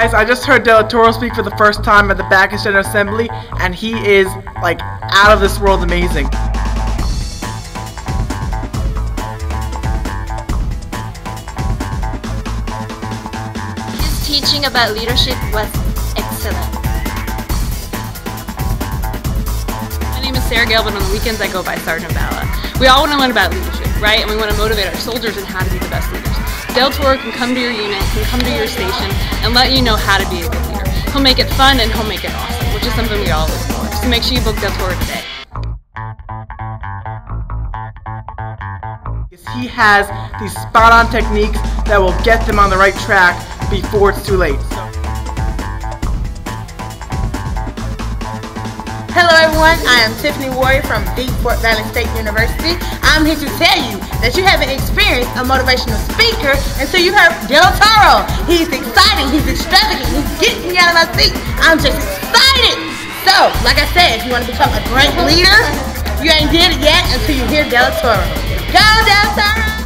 Guys, I just heard Delatorro speak for the first time at the Bacchus General Assembly, and he is, like, out of this world amazing. His teaching about leadership was excellent. My name is Sarah Gale, but on the weekends I go by Sergeant Bala. We all want to learn about leadership, right? And we want to motivate our soldiers in how to be the best leaders. Delatorro can come to your unit, can come to your station, and let you know how to be a good leader. He'll make it fun and he'll make it awesome, which is something we all look for. So make sure you book Delatorro today. He has these spot on techniques that will get them on the right track before it's too late. Hello everyone, I am Tiffany Warrior from Deep Fort Valley State University. I'm here to tell you that you haven't experienced a motivational speaker until you heard Del Toro. He's exciting, he's extravagant, he's getting me out of my seat. I'm just excited. So, like I said, if you want to become a great leader, you ain't did it yet until you hear Delatorro. Go Delatorro!